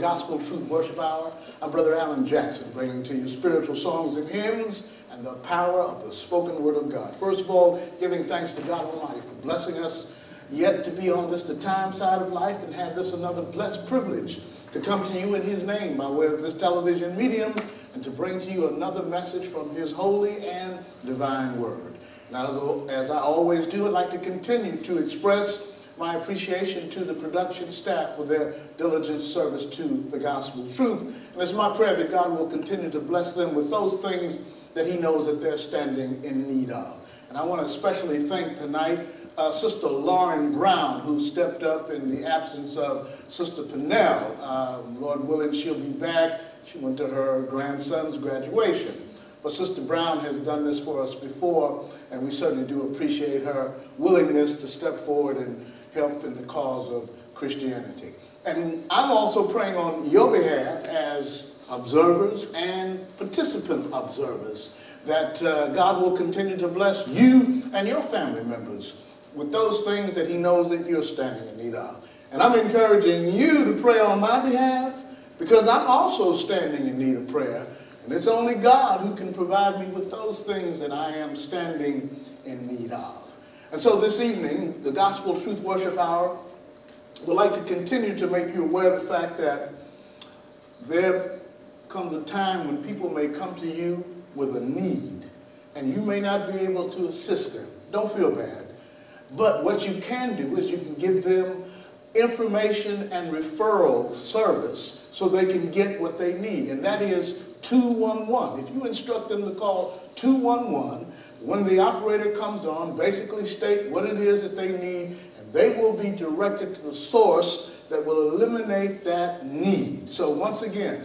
Gospel Truth Worship Hour. I'm Brother Allen Jackson, bringing to you spiritual songs and hymns and the power of the spoken word of God. First of all, giving thanks to God Almighty for blessing us yet to be on this the time side of life and have this another blessed privilege to come to you in his name by way of this television medium and to bring to you another message from his holy and divine word. Now, as I always do, I'd like to continue to express my appreciation to the production staff for their diligent service to the gospel truth. And it's my prayer that God will continue to bless them with those things that he knows that they're standing in need of. And I want to especially thank tonight uh, Sister Lauren Brown, who stepped up in the absence of Sister Pennell. Um, Lord willing, she'll be back. She went to her grandson's graduation. But Sister Brown has done this for us before, and we certainly do appreciate her willingness to step forward and help in the cause of Christianity. And I'm also praying on your behalf as observers and participant observers that uh, God will continue to bless you and your family members with those things that he knows that you're standing in need of. And I'm encouraging you to pray on my behalf because I'm also standing in need of prayer. And it's only God who can provide me with those things that I am standing in need of. And so this evening, the Gospel Truth Worship Hour would like to continue to make you aware of the fact that there comes a time when people may come to you with a need, and you may not be able to assist them. Don't feel bad. But what you can do is you can give them information and referral service so they can get what they need, and that is 211. If you instruct them to call 211, when the operator comes on, basically state what it is that they need, and they will be directed to the source that will eliminate that need. So once again,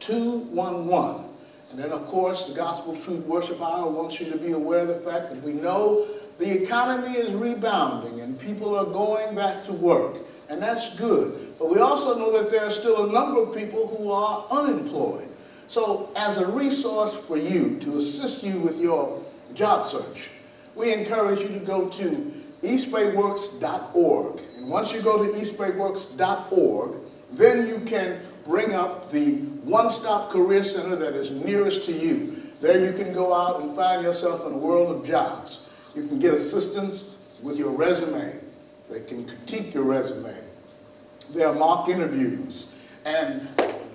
211. And then, of course, the Gospel Truth Worship Hour wants you to be aware of the fact that we know the economy is rebounding and people are going back to work, and that's good. But we also know that there are still a number of people who are unemployed. So as a resource for you to assist you with your job search, we encourage you to go to eastbayworks.org. And once you go to eastbayworks.org, then you can bring up the one-stop career center that is nearest to you. There you can go out and find yourself in a world of jobs. You can get assistance with your resume. They can critique your resume. There are mock interviews. And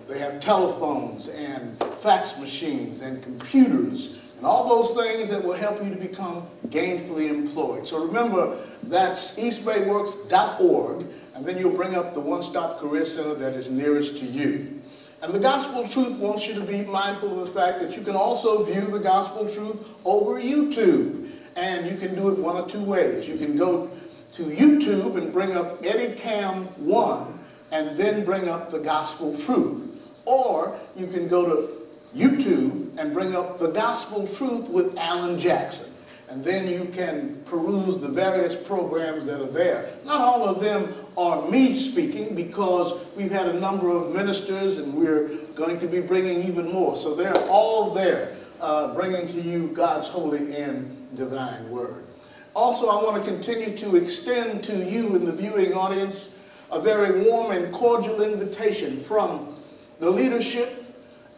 they have telephones and fax machines and computers and all those things that will help you to become gainfully employed. So remember, that's eastbayworks.org, and then you'll bring up the one-stop career center that is nearest to you. And the Gospel Truth wants you to be mindful of the fact that you can also view the Gospel Truth over YouTube. And you can do it one of two ways. You can go to YouTube and bring up Eddie Cam 1 and then bring up the Gospel Truth. Or you can go to YouTube and bring up the gospel truth with Allen Jackson. And then you can peruse the various programs that are there. Not all of them are me speaking because we've had a number of ministers and we're going to be bringing even more. So they're all there uh, bringing to you God's holy and divine word. Also, I want to continue to extend to you in the viewing audience a very warm and cordial invitation from the leadership,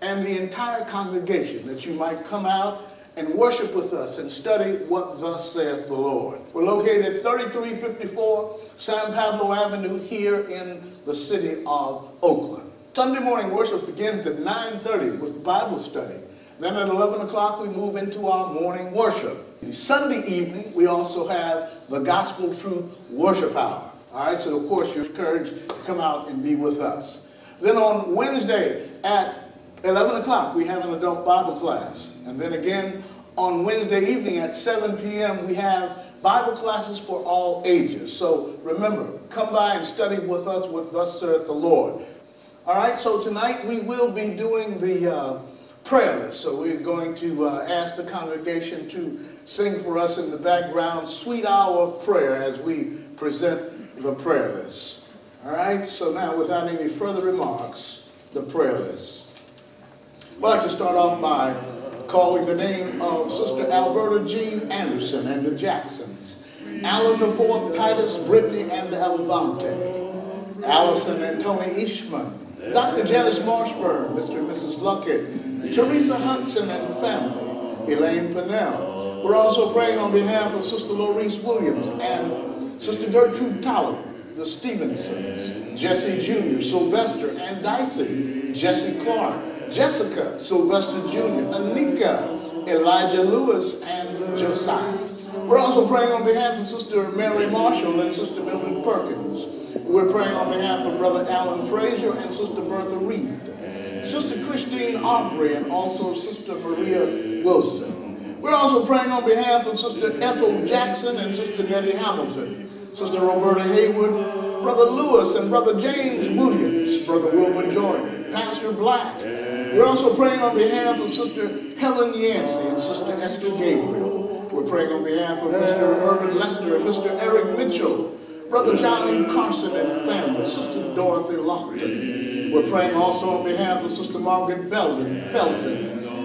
and the entire congregation that you might come out and worship with us and study what thus saith the Lord. We're located at 3354 San Pablo Avenue here in the city of Oakland. Sunday morning worship begins at 9.30 with Bible study. Then at 11 o'clock we move into our morning worship. Sunday evening we also have the Gospel Truth Worship Hour. All right, so of course you're encouraged to come out and be with us. Then on Wednesday at 11 o'clock, we have an adult Bible class. And then again, on Wednesday evening at 7 p.m., we have Bible classes for all ages. So remember, come by and study with us what thus saith the Lord. All right, so tonight we will be doing the uh, prayer list. So we're going to uh, ask the congregation to sing for us in the background, Sweet Hour of Prayer, as we present the prayer list. All right, so now without any further remarks, the prayer list. I'd like to start off by calling the name of Sister Alberta Jean Anderson and the Jacksons, Alan Fourth, Titus, Brittany, and Alvante, Allison and Tony Ishman, Dr. Janice Marshburn, Mr. and Mrs. Luckett, Teresa Hudson and family, Elaine Pennell. We're also praying on behalf of Sister Laurice Williams and Sister Gertrude Tolliver, the Stevensons, Jesse Jr., Sylvester and Dicey, Jesse Clark, Jessica, Sylvester Jr., Anika, Elijah Lewis, and Josiah. We're also praying on behalf of Sister Mary Marshall and Sister Mildred Perkins. We're praying on behalf of Brother Alan Frazier and Sister Bertha Reed, Sister Christine Aubrey, and also Sister Maria Wilson. We're also praying on behalf of Sister Ethel Jackson and Sister Nettie Hamilton, Sister Roberta Haywood, Brother Lewis and Brother James Williams, Brother Wilbur Jordan, Pastor Black. We're also praying on behalf of Sister Helen Yancey and Sister Esther Gabriel. We're praying on behalf of Mr. Herbert Lester and Mr. Eric Mitchell, Brother John E. Carson and family, Sister Dorothy Lofton. We're praying also on behalf of Sister Margaret Belton, Belton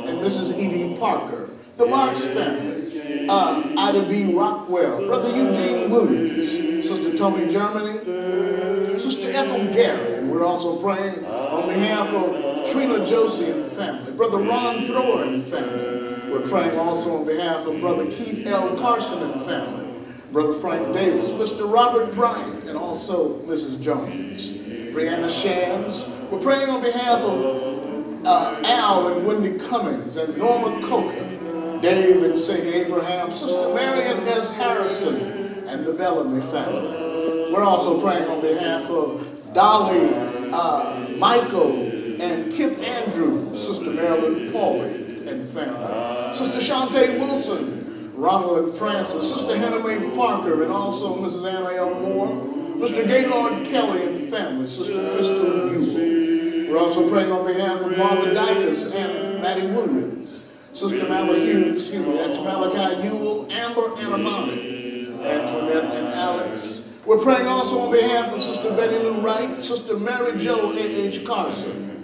and Mrs. Edie Parker, the Marks family, uh, Ida B. Rockwell, Brother Eugene Williams, Sister Tony Germany, Sister Ethel Gary, and we're also praying on behalf of Trina Josie and family, Brother Ron Thrower and family. We're praying also on behalf of Brother Keith L. Carson and family. Brother Frank Davis, Mr. Robert Bryant, and also Mrs. Jones. Brianna Shams. We're praying on behalf of uh, Al and Wendy Cummings and Norma Coker, Dave and St. Abraham, Sister Marion S. Harrison, and the Bellamy family. We're also praying on behalf of Dolly, uh, Michael, and Kip Andrew, Sister Marilyn Pauly and family. Sister Shantae Wilson, Ronald and Francis, Sister Hannah Mae Parker, and also Mrs. Anna L. Moore, Mr. Gaylord Kelly and family, Sister Crystal Ewell. We're also praying on behalf of Martha Dykes and Maddie Williams, Sister Malachi, excuse me, that's Malachi Ewell, Amber and Amani, Antoinette and Alex. We're praying also on behalf of Sister Betty Lou Wright, Sister Mary Jo A.H. Carson,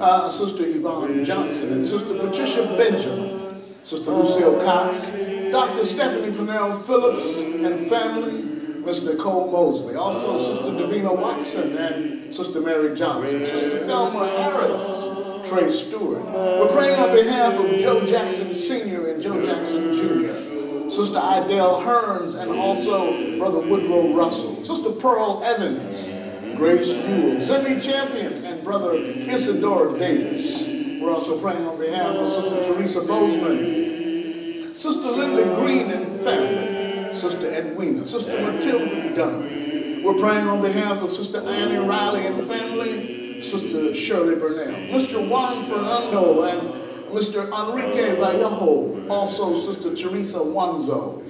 uh, Sister Yvonne Johnson, and Sister Patricia Benjamin, Sister Lucille Cox, Dr. Stephanie Pennell Phillips and family, Miss Nicole Mosley, also Sister Davina Watson and Sister Mary Johnson, Sister Thelma Harris, Trey Stewart. We're praying on behalf of Joe Jackson Sr. and Joe Jackson Jr., Sister Idell Hearns, and also Brother Woodrow Russell, Sister Pearl Evans, Grace Ewell, Cindy Champion, and Brother Isidore Davis. We're also praying on behalf of Sister Teresa Bozeman, Sister Linda Green and family, Sister Edwina, Sister Matilda Dunn. We're praying on behalf of Sister Annie Riley and family, Sister Shirley Burnell, Mr. Juan Fernando and Mr. Enrique Vallejo, also Sister Teresa Wanzo,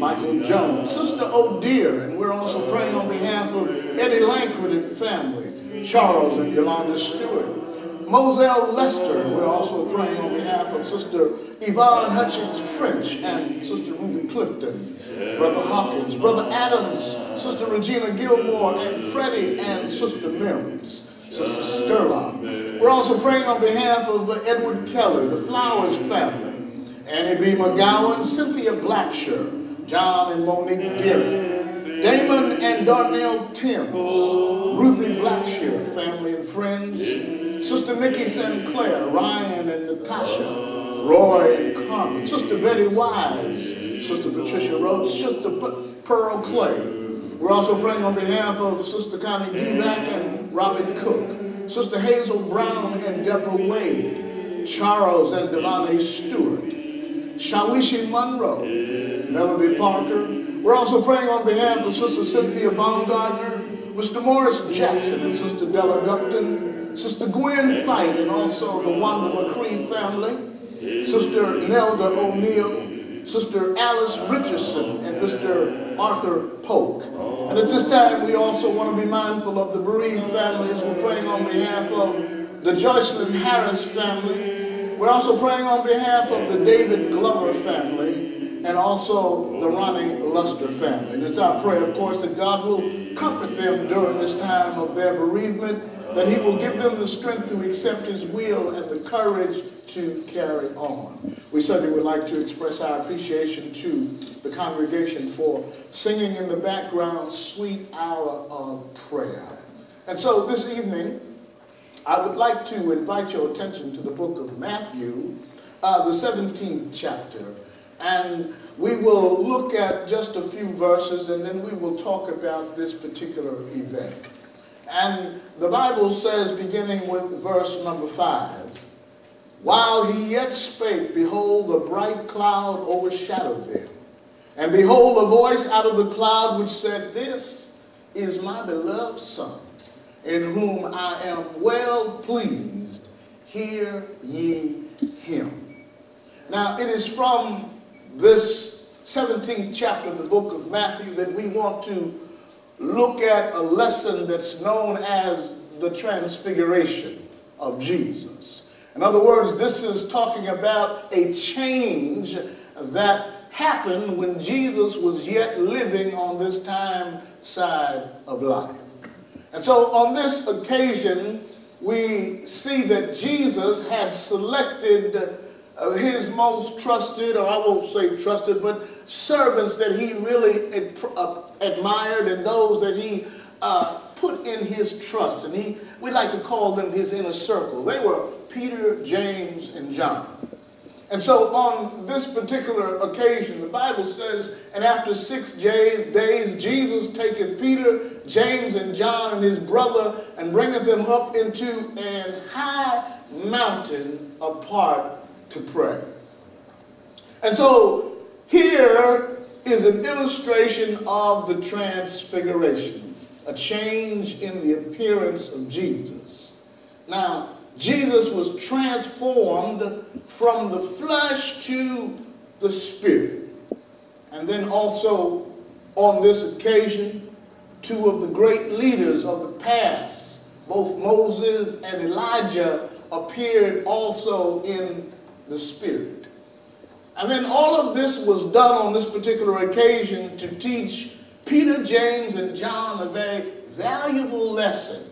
Michael Jones, Sister O'Dear, and we're also praying on behalf of Eddie Langford and family, Charles and Yolanda Stewart, Moselle Lester. We're also praying on behalf of Sister Yvonne Hutchins French and Sister Ruby Clifton, Brother Hawkins, Brother Adams, Sister Regina Gilmore, and Freddie and Sister Mims, Sister Sterling. We're also praying on behalf of Edward Kelly, the Flowers family, Annie B. McGowan, Cynthia Blacksher, John and Monique Deary, Damon and Darnell Timms, Ruthie Blackshear, family and friends, Sister Nikki Sinclair, Ryan and Natasha, Roy and Carmen, Sister Betty Wise, Sister Patricia Rhodes, Sister Pearl Clay. We're also praying on behalf of Sister Connie Divac and Robin Cook, Sister Hazel Brown and Deborah Wade, Charles and Devontae Stewart, Shawishi Monroe, Melody Parker. We're also praying on behalf of Sister Cynthia Baumgartner, Mr. Morris Jackson and Sister Della Gupton, Sister Gwen Fight and also the Wanda McCree family, Sister Nelda O'Neill, Sister Alice Richardson, and Mr. Arthur Polk. And at this time, we also want to be mindful of the bereaved families. We're praying on behalf of the Joycelyn Harris family. We're also praying on behalf of the David Glover family and also the Ronnie Luster family. And it's our prayer, of course, that God will comfort them during this time of their bereavement that he will give them the strength to accept his will and the courage to carry on. We certainly would like to express our appreciation to the congregation for singing in the background, Sweet Hour of Prayer. And so this evening, I would like to invite your attention to the book of Matthew, uh, the 17th chapter. And we will look at just a few verses and then we will talk about this particular event. And the Bible says, beginning with verse number 5, While he yet spake, behold, a bright cloud overshadowed them. And behold, a voice out of the cloud which said, This is my beloved Son, in whom I am well pleased. Hear ye him. Now, it is from this 17th chapter of the book of Matthew that we want to look at a lesson that's known as the transfiguration of Jesus. In other words, this is talking about a change that happened when Jesus was yet living on this time side of life. And so on this occasion, we see that Jesus had selected his most trusted, or I won't say trusted, but servants that he really ad uh, admired and those that he uh, put in his trust. And he, we like to call them his inner circle. They were Peter, James, and John. And so on this particular occasion, the Bible says, and after six days, Jesus taketh Peter, James, and John, and his brother, and bringeth them up into an high mountain apart to pray. And so here is an illustration of the transfiguration, a change in the appearance of Jesus. Now, Jesus was transformed from the flesh to the spirit. And then also on this occasion, two of the great leaders of the past, both Moses and Elijah, appeared also in the Spirit. And then all of this was done on this particular occasion to teach Peter, James, and John a very valuable lesson.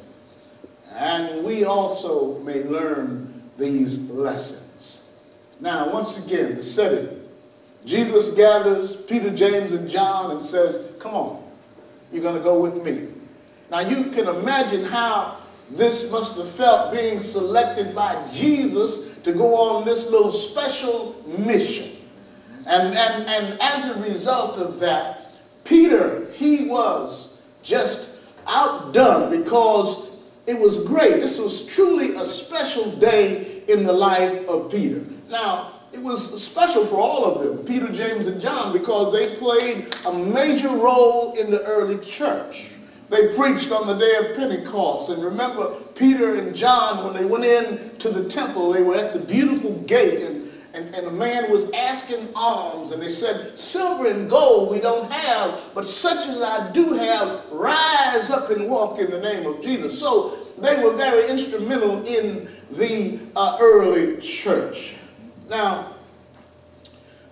And we also may learn these lessons. Now, once again, the setting. Jesus gathers Peter, James, and John and says, Come on, you're going to go with me. Now, you can imagine how this must have felt being selected by Jesus to go on this little special mission. And, and, and as a result of that, Peter, he was just outdone because it was great. This was truly a special day in the life of Peter. Now, it was special for all of them, Peter, James, and John, because they played a major role in the early church. They preached on the day of Pentecost. And remember, Peter and John, when they went in to the temple, they were at the beautiful gate, and, and, and a man was asking alms. And they said, Silver and gold we don't have, but such as I do have, rise up and walk in the name of Jesus. So they were very instrumental in the uh, early church. Now,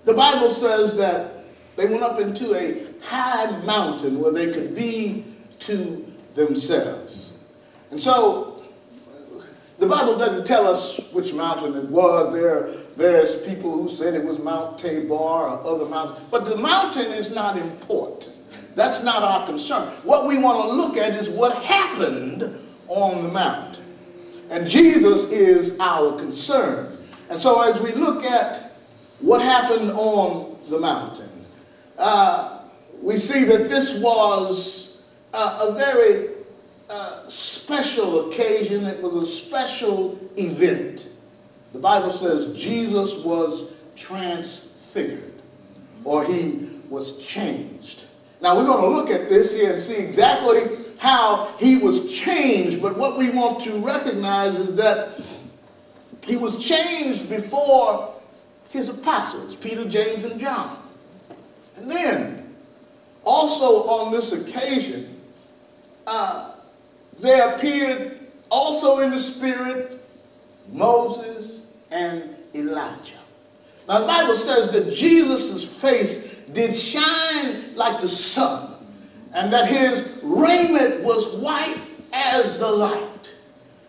the Bible says that they went up into a high mountain where they could be to themselves. And so the Bible doesn't tell us which mountain it was. There, there's people who said it was Mount Tabor or other mountains. But the mountain is not important. That's not our concern. What we want to look at is what happened on the mountain. And Jesus is our concern. And so as we look at what happened on the mountain, uh, we see that this was uh, a very uh, special occasion. It was a special event. The Bible says Jesus was transfigured or he was changed. Now we're going to look at this here and see exactly how he was changed. But what we want to recognize is that he was changed before his apostles, Peter, James, and John. And then, also on this occasion, uh, there appeared also in the spirit Moses and Elijah. Now the Bible says that Jesus' face did shine like the sun, and that his raiment was white as the light.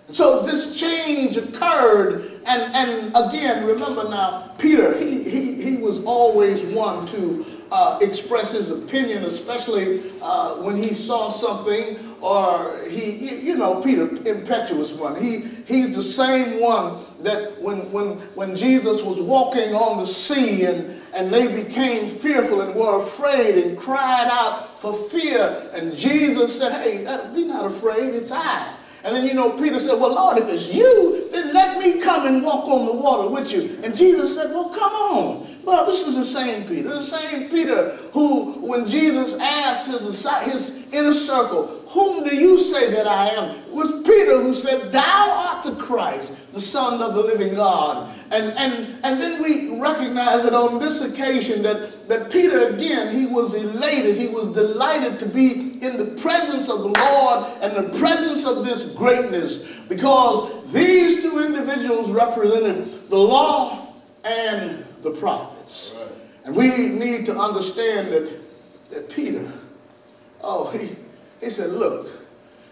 So this change occurred, and, and again, remember now, Peter, he, he, he was always one to uh, express his opinion, especially uh, when he saw something or he, you know, Peter, impetuous one. He, he's the same one that when, when, when Jesus was walking on the sea and, and they became fearful and were afraid and cried out for fear. And Jesus said, hey, uh, be not afraid, it's I. And then, you know, Peter said, well, Lord, if it's you, then let me come and walk on the water with you. And Jesus said, well, come on. Well, this is the same Peter, the same Peter who, when Jesus asked his, his inner circle, whom do you say that I am? It was Peter who said, thou art the Christ, the Son of the living God. And, and, and then we recognize that on this occasion that, that Peter, again, he was elated. He was delighted to be in the presence of the Lord and the presence of this greatness because these two individuals represented the law and the prophets. Right. And we need to understand that, that Peter, oh, he, he said, look,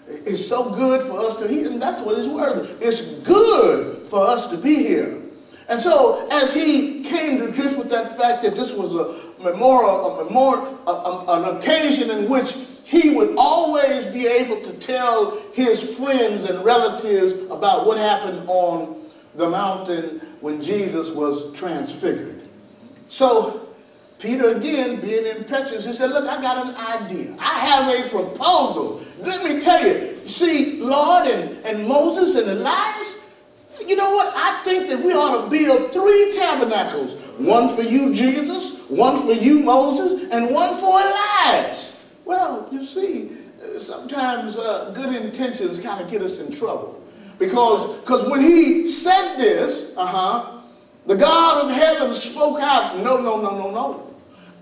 it's so good for us to hear, and that's what his word. It's good for us to be here. And so, as he came to grips with that fact that this was a memorial, a memorial, a, a, an occasion in which he would always be able to tell his friends and relatives about what happened on the mountain when Jesus was transfigured. So Peter again, being impetuous, he said, look, I got an idea. I have a proposal. Let me tell you. You see, Lord and, and Moses and Elias, you know what? I think that we ought to build three tabernacles. One for you, Jesus, one for you, Moses, and one for Elias. Well, you see, sometimes uh, good intentions kind of get us in trouble. Because because when he said this, uh-huh, the God of heaven spoke out, no, no, no, no, no.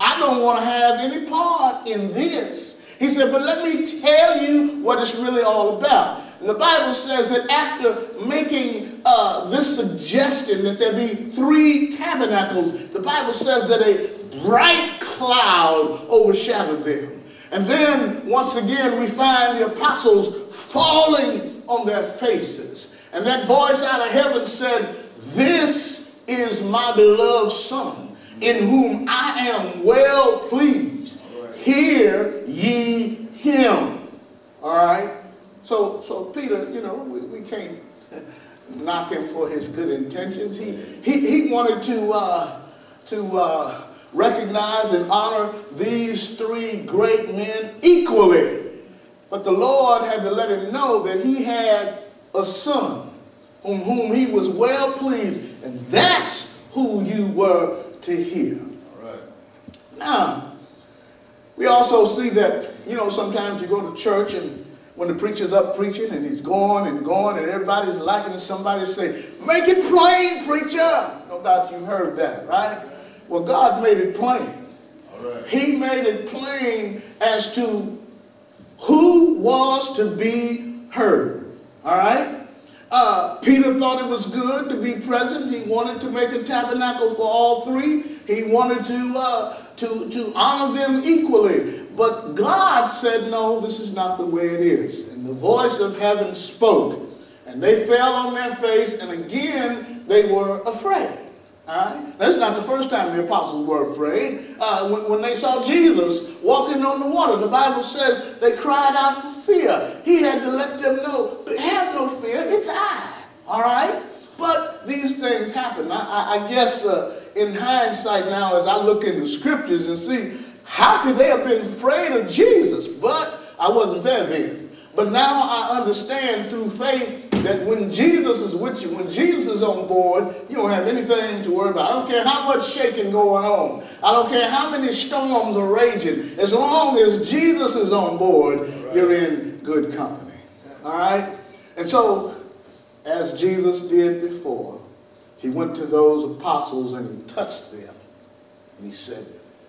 I don't want to have any part in this. He said, but let me tell you what it's really all about. And the Bible says that after making uh, this suggestion that there be three tabernacles, the Bible says that a bright cloud overshadowed them. And then, once again, we find the apostles falling on their faces. And that voice out of heaven said, This is my beloved Son, in whom I am well pleased. Hear ye him. All right? So, so Peter, you know, we, we can't knock him for his good intentions. He, he, he wanted to, uh, to uh, recognize and honor these three great men equally. But the Lord had to let him know that he had a son whom, whom he was well pleased, and that's who you were to hear. All right. Now, we also see that, you know, sometimes you go to church and when the preacher's up preaching and he's going and going and everybody's liking it, somebody say, make it plain, preacher. No doubt you heard that, right? Well, God made it plain. He made it plain as to who was to be heard. All right? Uh, Peter thought it was good to be present. He wanted to make a tabernacle for all three. He wanted to, uh, to, to honor them equally. But God said, no, this is not the way it is. And the voice of heaven spoke. And they fell on their face, and again they were afraid. All right? That's not the first time the apostles were afraid. Uh, when, when, they saw Jesus walking on the water, the Bible says they cried out for fear. He had to let them know, have no fear, it's I. All right? But these things happen. I, I, I guess uh, in hindsight now, as I look in the scriptures and see, how could they have been afraid of Jesus? But I wasn't there then. But now I understand through faith that when Jesus is with you, when Jesus is on board, you don't have anything to worry about. I don't care how much shaking going on. I don't care how many storms are raging. As long as Jesus is on board, right. you're in good company. All right? And so, as Jesus did before, he went to those apostles and he touched them. And he said,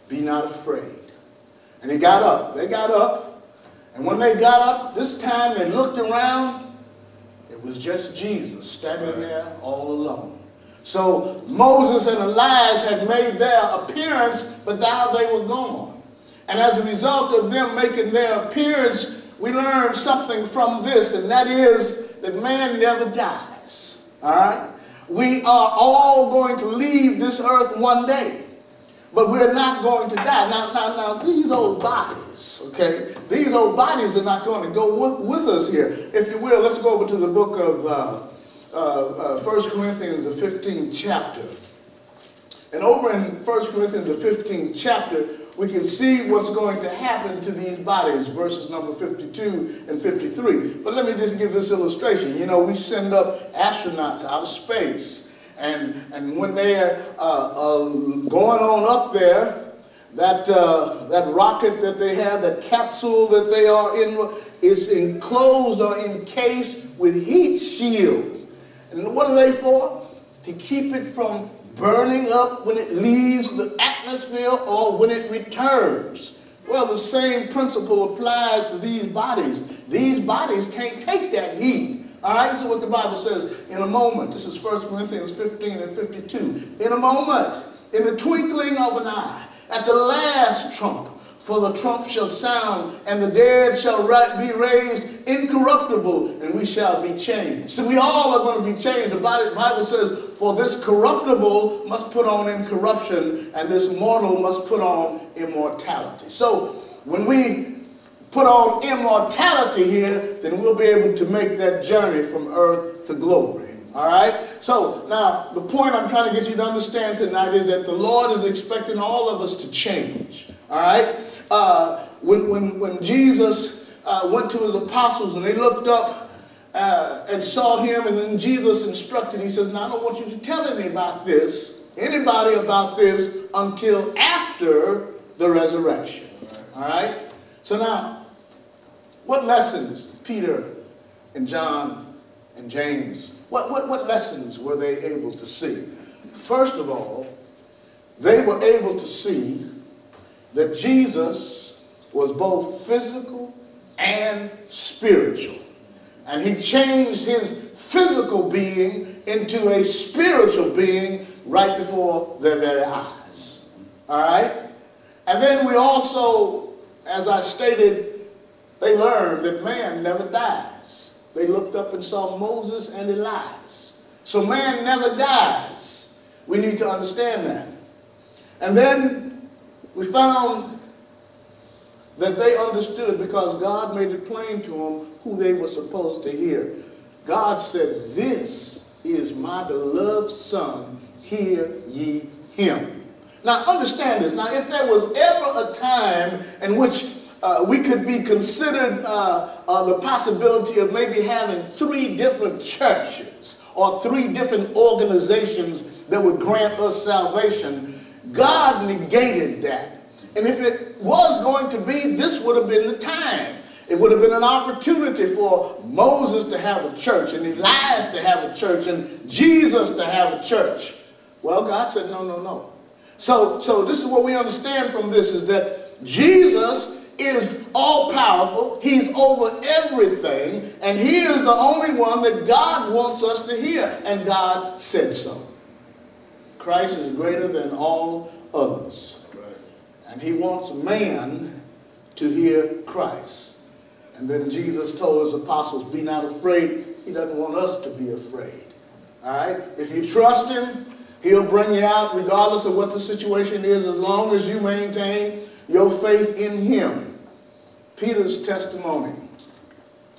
be not afraid. And he got up. They got up. And when they got up, this time they looked around it was just Jesus standing there all alone. So Moses and Elias had made their appearance, but now they were gone. And as a result of them making their appearance, we learn something from this, and that is that man never dies. All right? We are all going to leave this earth one day, but we're not going to die. Now, now, now, these old bodies, okay? These old bodies are not going to go with, with us here. If you will, let's go over to the book of uh, uh, uh, 1 Corinthians, the 15th chapter. And over in 1 Corinthians, the 15th chapter, we can see what's going to happen to these bodies, verses number 52 and 53. But let me just give this illustration. You know, we send up astronauts out of space, and, and when they're uh, uh, going on up there, that, uh, that rocket that they have, that capsule that they are in, is enclosed or encased with heat shields. And what are they for? To keep it from burning up when it leaves the atmosphere or when it returns. Well, the same principle applies to these bodies. These bodies can't take that heat. All right, is what the Bible says in a moment. This is 1 Corinthians 15 and 52. In a moment, in the twinkling of an eye, at the last trump, for the trump shall sound, and the dead shall be raised incorruptible, and we shall be changed. So we all are going to be changed. The Bible says, for this corruptible must put on incorruption, and this mortal must put on immortality. So when we put on immortality here, then we'll be able to make that journey from earth to glory. All right? So now, the point I'm trying to get you to understand tonight is that the Lord is expecting all of us to change. All right? uh, when, when, when Jesus uh, went to his apostles and they looked up uh, and saw him, and then Jesus instructed, he says, Now I don't want you to tell anybody about this, anybody about this until after the resurrection. All right? So now, what lessons Peter and John and James, what, what, what lessons were they able to see? First of all, they were able to see that Jesus was both physical and spiritual. And he changed his physical being into a spiritual being right before their very eyes. All right? And then we also, as I stated, they learned that man never dies. They looked up and saw Moses and Elias. So man never dies. We need to understand that. And then we found that they understood because God made it plain to them who they were supposed to hear. God said, This is my beloved Son, hear ye him. Now understand this. Now if there was ever a time in which uh, we could be considered uh, uh, the possibility of maybe having three different churches or three different organizations that would grant us salvation, God negated that. And if it was going to be, this would have been the time. It would have been an opportunity for Moses to have a church and Elias to have a church and Jesus to have a church. Well, God said, no, no, no. So, so this is what we understand from this is that Jesus is all powerful. He's over everything. And he is the only one that God wants us to hear. And God said so. Christ is greater than all others. And he wants man to hear Christ. And then Jesus told his apostles, be not afraid. He doesn't want us to be afraid. All right? If you trust him, he'll bring you out regardless of what the situation is as long as you maintain your faith in him. Peter's testimony.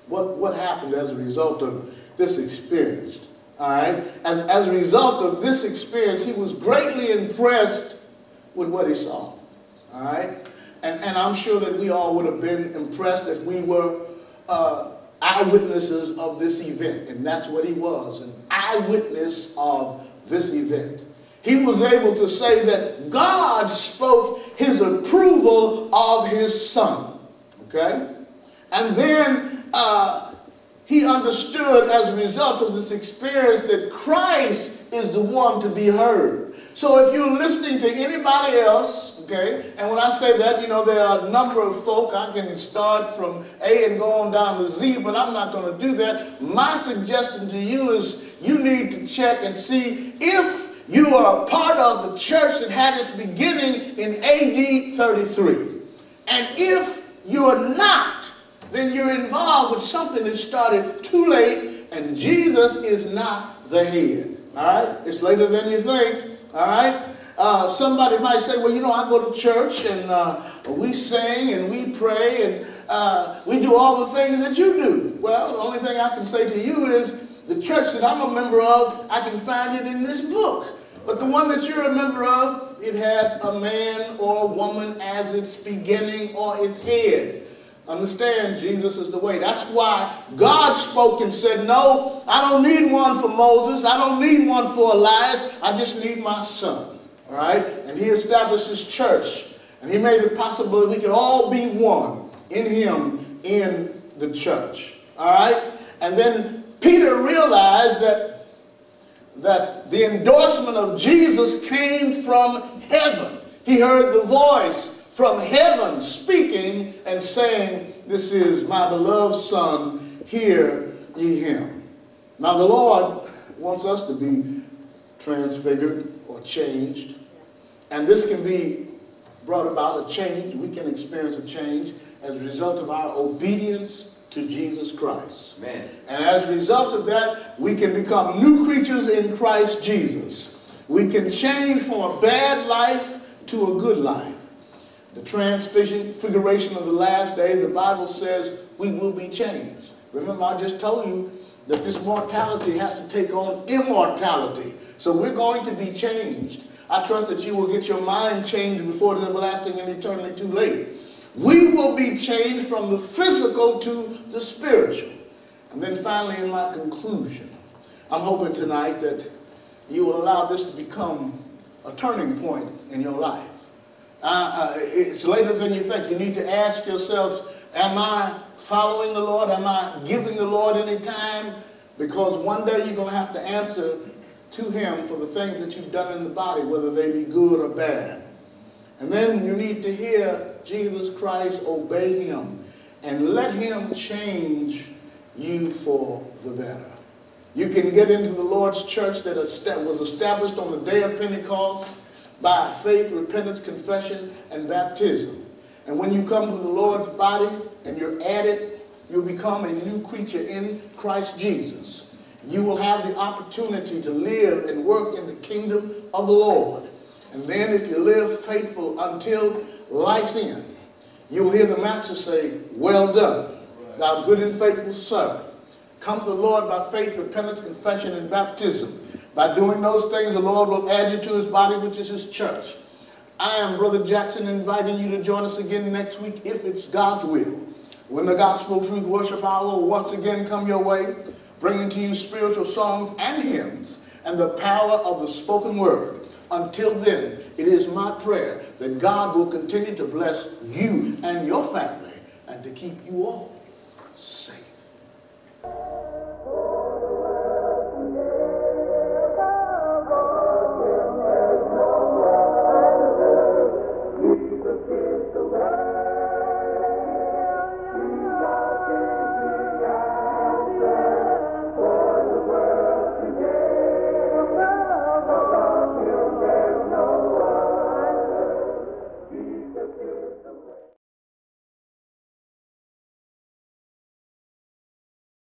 What, what happened as a result of this experience? All right? As, as a result of this experience, he was greatly impressed with what he saw. All right? And, and I'm sure that we all would have been impressed if we were uh, eyewitnesses of this event. And that's what he was, an eyewitness of this event. He was able to say that God spoke his approval of his son. Okay? And then uh, he understood as a result of this experience that Christ is the one to be heard. So if you're listening to anybody else, okay? And when I say that, you know, there are a number of folk. I can start from A and go on down to Z, but I'm not going to do that. My suggestion to you is you need to check and see if you are a part of the church that had its beginning in AD 33. And if you're not, then you're involved with something that started too late, and Jesus is not the head. All right? It's later than you think. All right? Uh, somebody might say, well, you know, I go to church and uh, we sing and we pray and uh, we do all the things that you do. Well, the only thing I can say to you is the church that I'm a member of, I can find it in this book. But the one that you're a member of, it had a man or a woman as its beginning or its head. Understand, Jesus is the way. That's why God spoke and said, No, I don't need one for Moses. I don't need one for Elias. I just need my son. All right? And he established his church. And he made it possible that we could all be one in him in the church. All right? And then Peter realized that, that the endorsement of Jesus came from heaven. He heard the voice from heaven speaking and saying, This is my beloved Son, hear ye him. Now, the Lord wants us to be transfigured or changed, and this can be brought about a change. We can experience a change as a result of our obedience to Jesus Christ. Amen. And as a result of that, we can become new creatures in Christ Jesus. We can change from a bad life to a good life the transfiguration of the last day, the Bible says we will be changed. Remember, I just told you that this mortality has to take on immortality. So we're going to be changed. I trust that you will get your mind changed before it is everlasting and eternally too late. We will be changed from the physical to the spiritual. And then finally, in my conclusion, I'm hoping tonight that you will allow this to become a turning point in your life. Uh, uh, it's later than you think. You need to ask yourselves, am I following the Lord? Am I giving the Lord any time? Because one day you're going to have to answer to him for the things that you've done in the body, whether they be good or bad. And then you need to hear Jesus Christ, obey him, and let him change you for the better. You can get into the Lord's church that was established on the day of Pentecost by faith, repentance, confession, and baptism. And when you come to the Lord's body and you're added, you become a new creature in Christ Jesus. You will have the opportunity to live and work in the kingdom of the Lord. And then if you live faithful until life's end, you will hear the Master say, well done, thou good and faithful servant. Come to the Lord by faith, repentance, confession, and baptism. By doing those things, the Lord will add you to his body, which is his church. I am Brother Jackson inviting you to join us again next week if it's God's will. When the Gospel Truth Worship Hour will once again come your way, bringing to you spiritual songs and hymns and the power of the spoken word. Until then, it is my prayer that God will continue to bless you and your family and to keep you all safe.